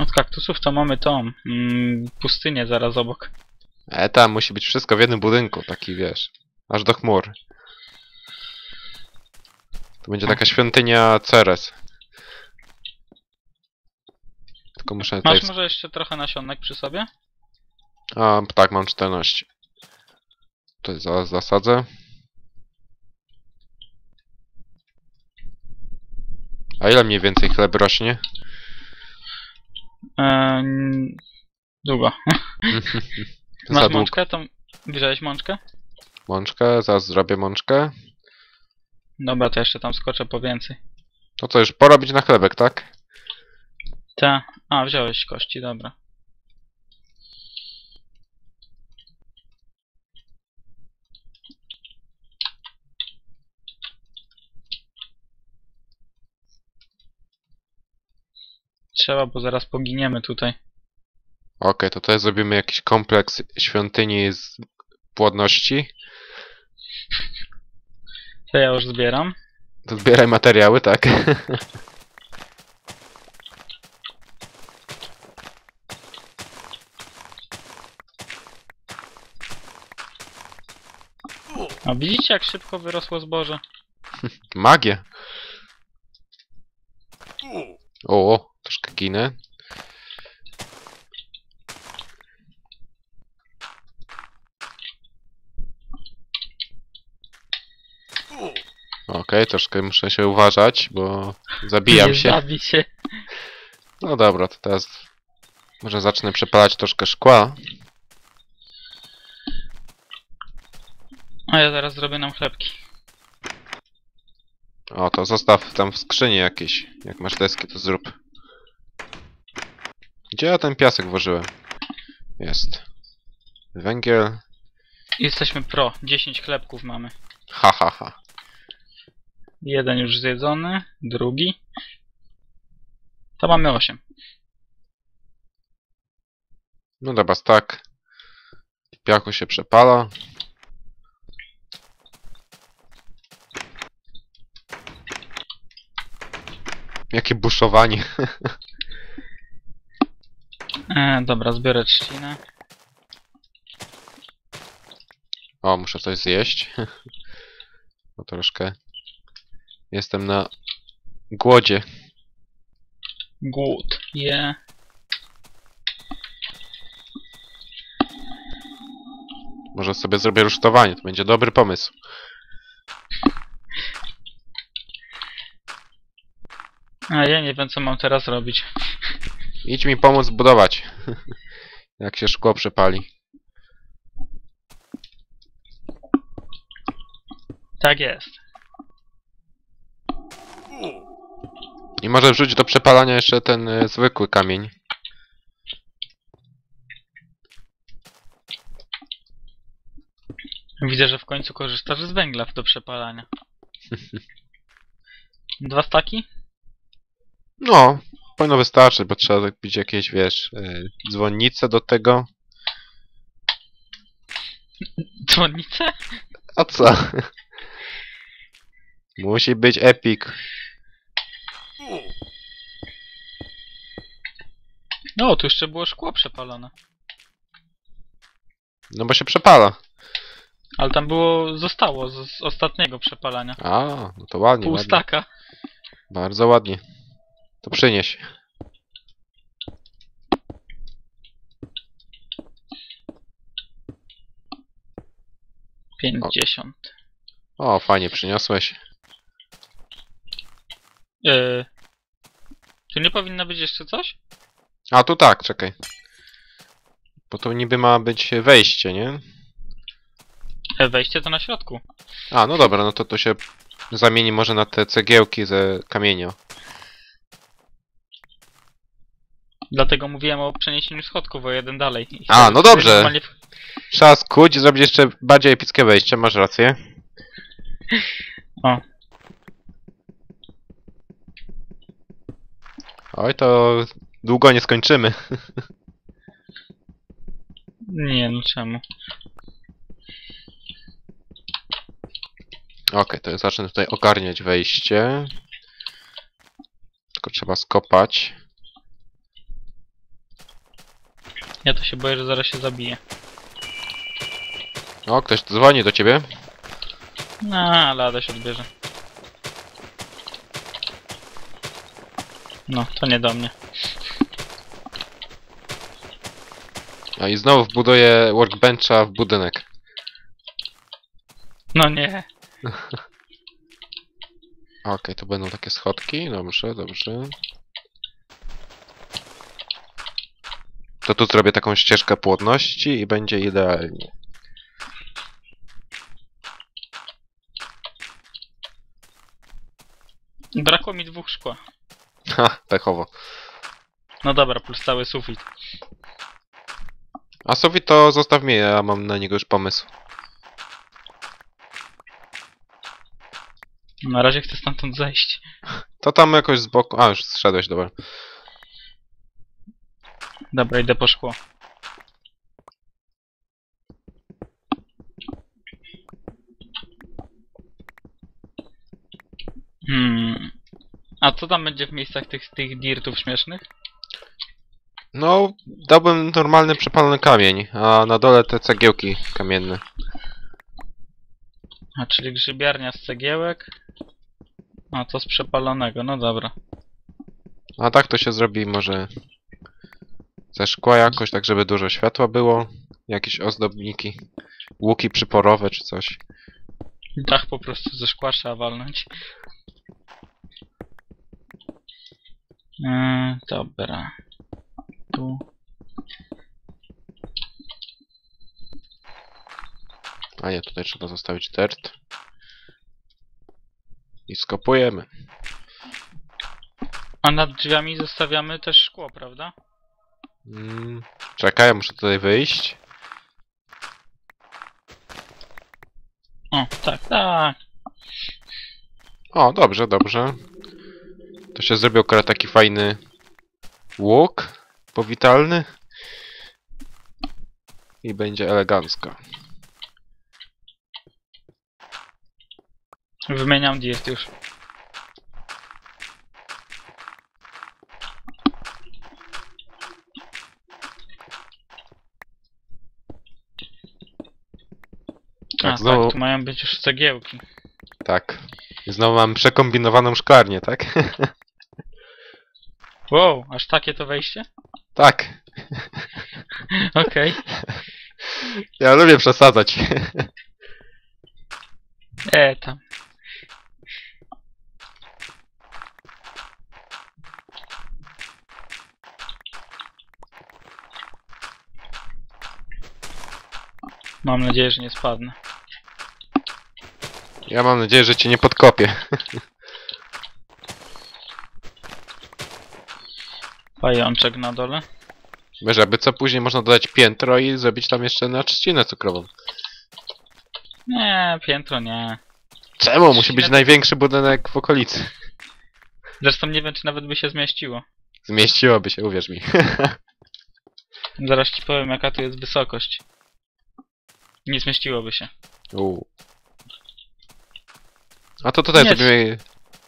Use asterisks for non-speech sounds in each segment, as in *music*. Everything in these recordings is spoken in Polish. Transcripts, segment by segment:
Od kaktusów to mamy tą mm, pustynię zaraz obok. E, tam musi być wszystko w jednym budynku, taki wiesz. Aż do chmur. To będzie taka świątynia Ceres. Tylko muszę tutaj... Masz może jeszcze trochę nasionek przy sobie? A, tak, mam 14. Tutaj zaraz zasadzę. A ile mniej więcej chleb rośnie? Eee, długo. *laughs* Za Masz długo. mączkę? To wziąłeś mączkę? Mączkę, zaraz zrobię mączkę. Dobra, to jeszcze tam skoczę po więcej. No co, już pora być na chlebek, tak? Ta. A, wziąłeś kości, dobra. Trzeba, bo zaraz poginiemy tutaj. Okej, to tutaj zrobimy jakiś kompleks świątyni z płodności. To ja już zbieram. To zbieraj materiały, tak? A widzicie jak szybko wyrosło zboże? Magia. O, ginę. Okej, troszkę muszę się uważać, bo zabijam się. Zabij się. No dobra, to teraz może zacznę przepalać troszkę szkła. A ja zaraz zrobię nam chlebki. O, to zostaw tam w skrzyni jakieś. Jak masz deski, to zrób. Gdzie ja ten piasek włożyłem? Jest. Węgiel. Jesteśmy pro. 10 chlebków mamy. Ha, ha, ha. Jeden już zjedzony, drugi. To mamy 8. No dobra, tak. Piachu się przepala. Jakie buszowanie. *laughs* E, dobra, zbiorę trzcinę. O, muszę coś zjeść. *laughs* Bo troszkę jestem na głodzie. Głód. Je. Może sobie zrobię rusztowanie, to będzie dobry pomysł. A ja nie wiem co mam teraz robić. Idź mi pomóc budować. *laughs* Jak się szkło przepali. Tak jest. I może wrzuć do przepalania jeszcze ten e, zwykły kamień. Widzę, że w końcu korzystasz z węgla do przepalania. *laughs* Dwa staki? No, powinno wystarczyć, bo trzeba zrobić jakieś, wiesz, e, dzwonnice do tego. Dzwonnice? A co? *laughs* Musi być epic. No, tu jeszcze było szkło przepalone. No bo się przepala. Ale tam było, zostało z, z ostatniego przepalania. A, no to ładnie, Pół ładnie. staka. Bardzo ładnie. To przynieś. Pięćdziesiąt. O, fajnie przyniosłeś. Yy. Tu nie powinno być jeszcze coś? A, tu tak, czekaj. Bo tu niby ma być wejście, nie? E, Wejście to na środku. A, no dobra, no to to się zamieni może na te cegiełki ze kamienia. Dlatego mówiłem o przeniesieniu schodków o jeden dalej. I A, no dobrze. normalnie Trzeba skuć i zrobić jeszcze bardziej epickie wejście, masz rację. O. Oj, to długo nie skończymy. Nie, no czemu? Okej, to ja zacznę tutaj ogarniać wejście. Tylko trzeba skopać. Ja to się boję, że zaraz się zabije. O, ktoś dzwoni do ciebie. No, ale Adaś odbierze. No, to nie do mnie. A i znowu wbuduję workbencha w budynek. No nie. *laughs* Okej, to będą takie schodki. Dobrze, dobrze. To tu zrobię taką ścieżkę płodności i będzie idealnie. Brakło mi dwóch szkła. Ha, pechowo. No dobra, plus cały sufit. A Sofi to zostaw mnie, ja mam na niego już pomysł. Na razie chcę stamtąd zejść. To tam jakoś z boku... A, już zszedłeś, dobra. Dobra, idę po szkło. Hmm. A co tam będzie w miejscach tych, tych dirtów śmiesznych? No, dałbym normalny przepalony kamień, a na dole te cegiełki kamienne. A czyli grzybiarnia z cegiełek. A to z przepalonego, no dobra. A tak to się zrobi może ze szkła jakoś, tak żeby dużo światła było. Jakieś ozdobniki. Łuki przyporowe czy coś. Dach po prostu ze szkła trzeba walnąć. Yy, dobra. Tu. A nie, tutaj trzeba zostawić dirt. I skopujemy. A nad drzwiami zostawiamy też szkło, prawda? Mm, czekaj, ja muszę tutaj wyjść. O, tak, tak. O, dobrze, dobrze. To się zrobił akurat taki fajny łuk powitalny. I będzie elegancko. Wymieniam dirt już. Tak, A znowu- tak, tu mają być już cegiełki. Tak. I znowu mam przekombinowaną szklarnię, tak? *laughs* Wow, aż takie to wejście? tak. *laughs* Okej. Ja lubię przesadzać. E, tam. Mam nadzieję, że nie spadnę. Ja mam nadzieję, że cię nie podkopię. *laughs* Pajączek na dole. Żeby co później można dodać piętro i zrobić tam jeszcze na trzcinę cukrową. Nie, piętro nie. Czemu? Musi być Trzcinę- największy budynek w okolicy. Zresztą nie wiem, czy nawet by się zmieściło. Zmieściłoby się, uwierz mi. *laughs* Zaraz ci powiem, jaka tu jest wysokość. Nie zmieściłoby się. U. A to tutaj Nie, zrobimy,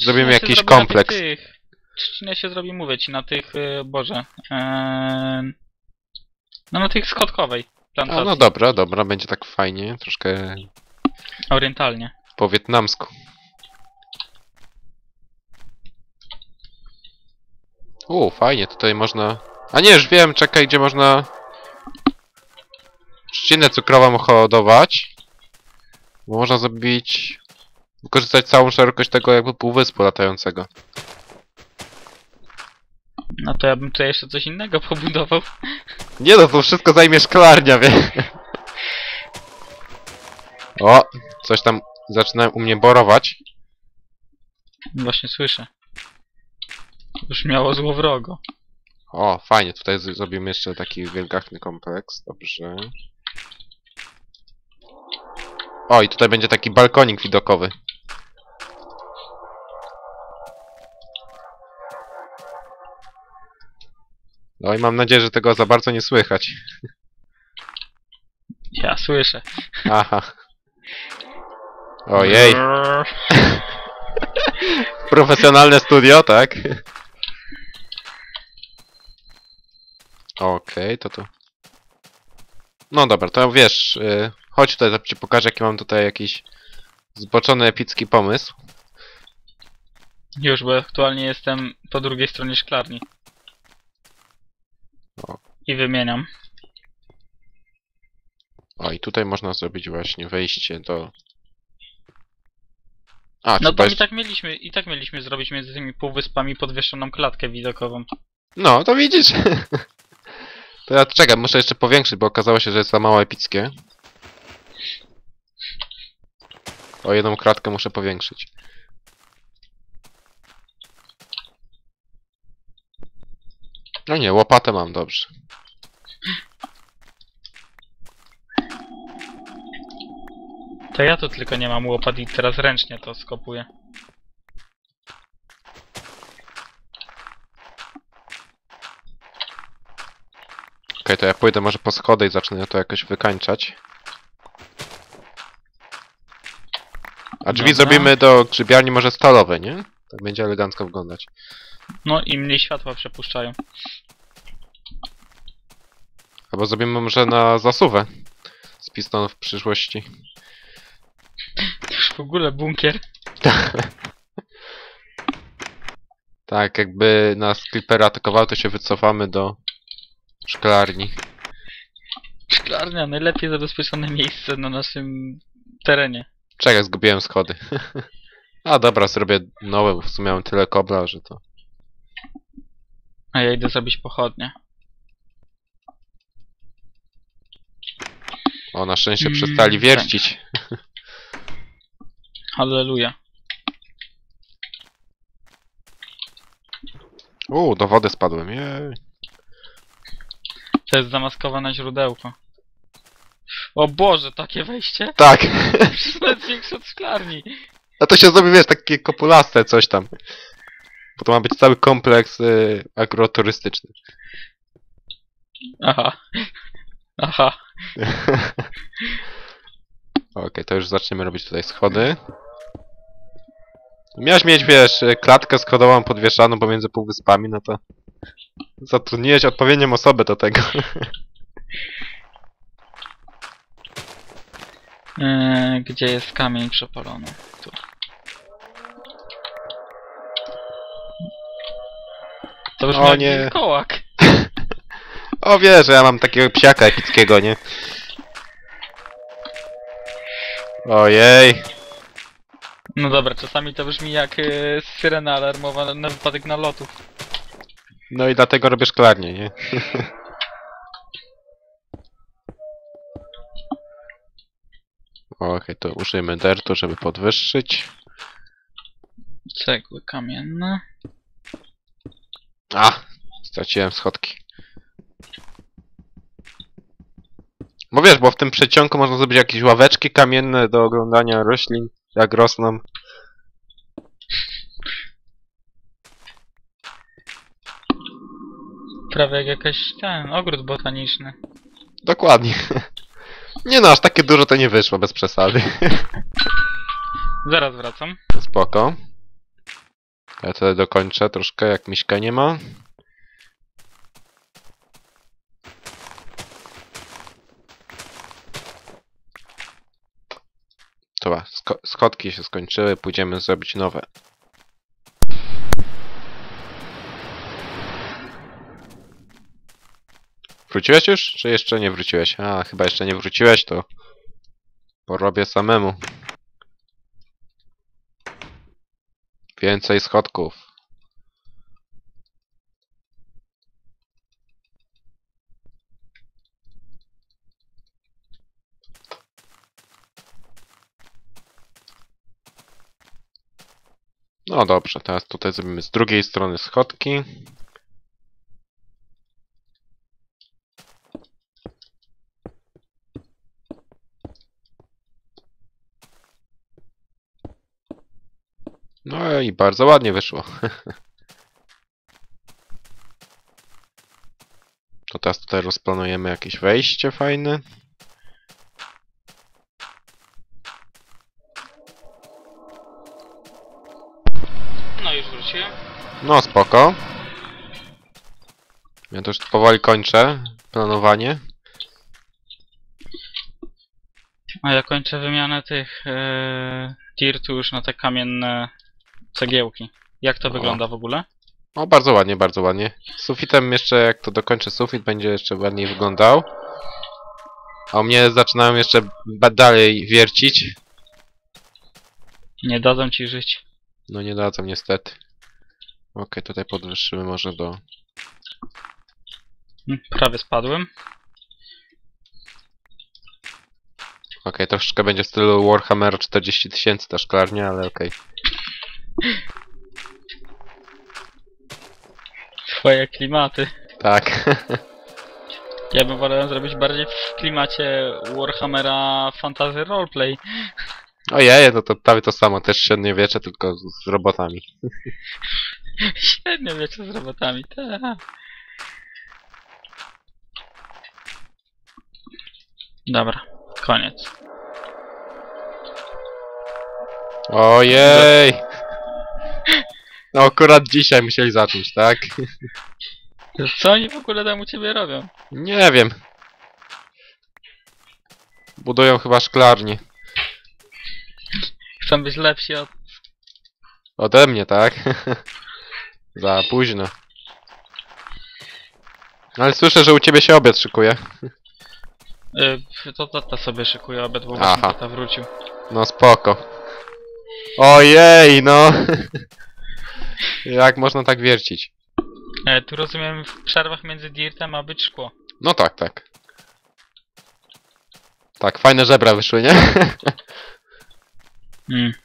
zrobimy się jakiś zrobi na kompleks. Tych, trzcinę się zrobi, mówię ci, na tych, y, boże, yy, no na tych schodkowej A, plantacji, no dobra, dobra, będzie tak fajnie, troszkę orientalnie. po wietnamsku. U, fajnie, tutaj można... A nie, już wiem, czekaj, gdzie można trzcinę cukrową hodować. Bo można zrobić... Wykorzystać całą szerokość tego jakby półwyspu latającego. No to ja bym tutaj jeszcze coś innego *laughs* pobudował. Nie no, to wszystko zajmie szklarnia, wie. O, coś tam zaczynają u mnie borować. Właśnie słyszę. Już miało złowrogo. O, fajnie, tutaj zrobimy jeszcze taki wielgachny kompleks, dobrze. O, i tutaj będzie taki balkonik widokowy. No i mam nadzieję, że tego za bardzo nie słychać. Ja słyszę. Aha. Ojej, profesjonalne studio, tak? Okej, to to. No dobra, to wiesz, y, chodź tutaj, to ci pokażę, jaki mam tutaj jakiś zboczony, epicki pomysł. Już, bo aktualnie jestem po drugiej stronie szklarni. O. I wymieniam. O, i tutaj można zrobić właśnie wejście do... A, No to i jeszcze... tak mieliśmy, i tak mieliśmy zrobić między tymi półwyspami podwieszoną klatkę widokową. No, to widzisz. *laughs* to ja czekaj, muszę jeszcze powiększyć, bo okazało się, że jest za mało epickie. O jedną kratkę muszę powiększyć. No nie, łopatę mam, dobrze. To ja tu tylko nie mam łopat i teraz ręcznie to skopuję. Okej, to ja pójdę może po schody i zacznę to jakoś wykańczać. A drzwi Dobra. zrobimy do grzybiarni może stalowe, nie? Tak będzie elegancko wyglądać. No i mniej światła przepuszczają. Albo zrobimy może na zasuwę. Z pistonów w przyszłości. Już w ogóle bunkier. *laughs* Tak, jakby nas Creeper atakował, to się wycofamy do szklarni. Szklarnia, najlepiej zabezpieczone miejsce na naszym terenie. Czekaj, zgubiłem schody. *laughs* A dobra, zrobię nowe, bo w sumie mam tyle kobla, że to... A ja idę zrobić pochodnie. O, na szczęście Mm, przestali wiercić. *laughs* Halleluja. Uuu, do wody spadłem, jej. To jest zamaskowane źródełko. O Boże, takie wejście? Tak, to jest większe od szklarni. a to się zrobi, wiesz, takie kopulaste coś tam. Bo to ma być cały kompleks y, agroturystyczny. Aha. Aha. *laughs* Okej, to już zaczniemy robić tutaj schody. Miałeś mieć, wiesz, klatkę schodową podwieszaną pomiędzy półwyspami, no to... Zatrudniłeś odpowiednią osobę do tego. Eee, *laughs* gdzie jest kamień przepalony? Tu. To już O miał nie. kołak. O wiesz, że ja mam takiego psiaka epickiego, nie? Ojej. No dobra, czasami to brzmi jak e, syrena alarmowa na wypadek nalotu. No i dlatego robię szklarnię, nie? Okej, to użyjmy dertu, żeby podwyższyć. Cegły kamienne. A! Straciłem schodki. Bo wiesz, bo w tym przeciągu można zrobić jakieś ławeczki kamienne do oglądania roślin, jak rosną. Prawie jak jakiś ten ogród botaniczny. Dokładnie. *laughs* Nie no, aż takie dużo to nie wyszło, bez przesady. *laughs* Zaraz wracam. Spoko. Ja tutaj dokończę troszkę, jak miśka nie ma. Dobra, schodki się skończyły, pójdziemy zrobić nowe. Wróciłeś już? Czy jeszcze nie wróciłeś? A, chyba jeszcze nie wróciłeś, to porobię samemu. Więcej schodków. No dobrze, teraz tutaj zrobimy z drugiej strony schodki. No i bardzo ładnie wyszło. *laughs* To teraz tutaj rozplanujemy jakieś wejście fajne. No spoko. Ja to już powoli kończę planowanie. A ja kończę wymianę tych e, tirtu już na te kamienne cegiełki. Jak to O. wygląda w ogóle? O, bardzo ładnie, bardzo ładnie. Sufitem jeszcze, jak to dokończę sufit, będzie jeszcze ładniej wyglądał. A u mnie zaczynają jeszcze dalej wiercić. Nie dadzą ci żyć. No nie dadzą niestety. Okej, tutaj podwyższymy może do... Mm, Prawie spadłem. Okej, troszeczkę będzie w stylu Warhammer 40 tysięcy ta szklarnia, ale okej. Twoje klimaty. Tak. Ja bym wolał zrobić bardziej w klimacie Warhammera Fantasy Roleplay. Ojej, no to prawie to samo, też średniowiecze, tylko z, z robotami. *laughs* Średnio wiecie z robotami. Ta. Dobra, koniec. Ojej! No akurat dzisiaj musieli zacząć, tak? Co oni w ogóle tam u ciebie robią? Nie wiem. Budują chyba szklarnię. Chcą być lepsi od... Ode mnie, tak? *laughs* Za późno. Ale słyszę, że u ciebie się obiad szykuje. Y, to tata sobie szykuje obiad, bo Aha. właśnie tata wrócił. No spoko. Ojej, no! *laughs* Jak można tak wiercić? E, tu rozumiem, w przerwach między dirtem ma być szkło. No tak, tak. Tak, fajne żebra wyszły, nie? Hmm. *laughs*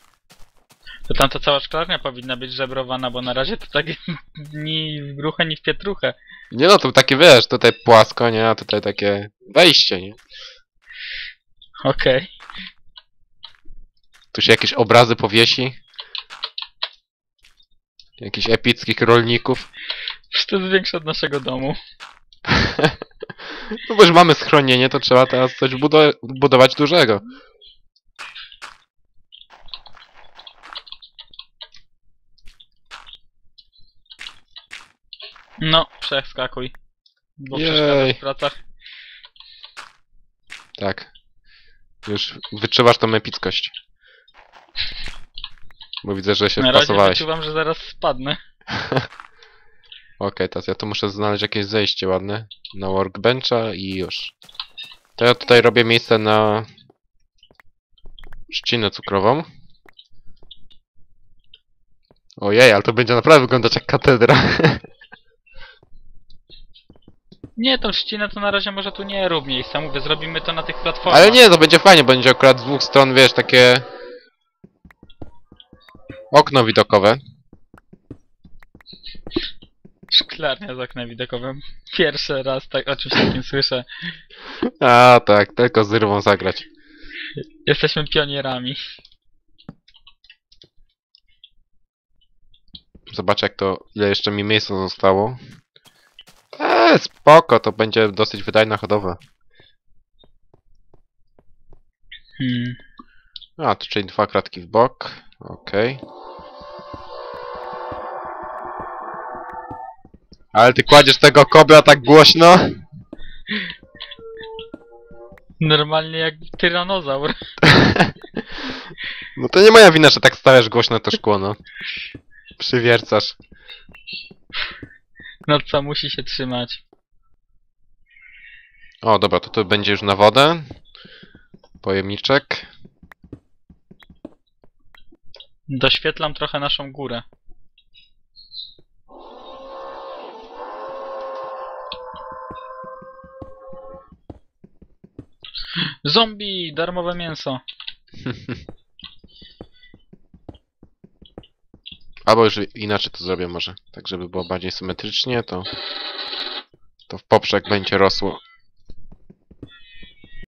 To tam ta cała szklarnia powinna być żebrowana, bo na razie to tak *laughs* ni w gruchę, ni w pietruchę. Nie no, to takie wiesz, tutaj płasko, nie? A tutaj takie wejście, nie? Okej. Tu się jakieś obrazy powiesi. Jakichś epickich rolników. To jest większe od naszego domu. *laughs* No bo już mamy schronienie, to trzeba teraz coś budo budować dużego. No, przeskakuj. Bo Jej. przeszkadzasz w pracach. Tak. Już wyczuwasz tą epickość. Bo widzę, że się Na razie wpasowałeś. wyczuwam, że zaraz spadnę. *laughs* Okej, teraz ja tu muszę znaleźć jakieś zejście ładne na workbencha i już. To ja tutaj robię miejsce na trzcinę cukrową. Ojej, ale to będzie naprawdę wyglądać jak katedra. *laughs* Nie, tą ścinę to na razie może tu nie rób miejsca. Mówię, zrobimy to na tych platformach. Ale nie, to będzie fajnie, będzie akurat z dwóch stron, wiesz, takie okno widokowe. Szklarnia z oknem widokowym. Pierwszy raz tak o czymś takim słyszę. A tak, tylko z rybą zagrać. Jesteśmy pionierami. Zobaczę jak to, ile jeszcze mi miejsca zostało. Eee, spoko, to będzie dosyć wydajna hodowla. Hmm. A, to czyli dwa kratki w bok. Okej. Ale ty kładziesz tego kobra tak głośno? Normalnie jak tyranozaur. *laughs* No to nie moja wina, że tak stawiasz głośno to szkło, no. Przywiercasz. No co, musi się trzymać. O, dobra, to to będzie już na wodę. Pojemniczek. Doświetlam trochę naszą górę. Zombie! Darmowe mięso. *laughs* Albo już inaczej to zrobię może. Tak, żeby było bardziej symetrycznie, to... To w poprzek będzie rosło